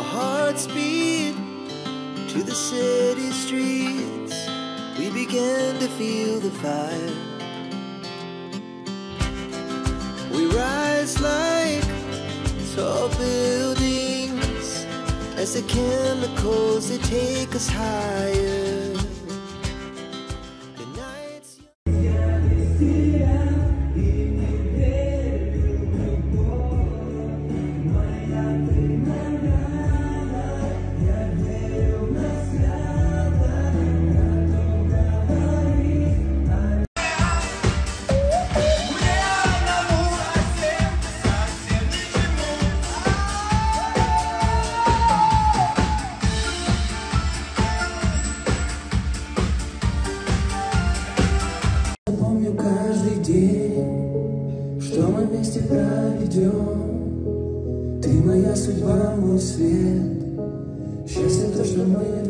our hearts beat to the city streets. We begin to feel the fire. We rise like tall buildings as the chemicals they take us higher. Помню каждый день, что мы вместе проведем. Ты моя судьба, мой свет. Счастье то, что мы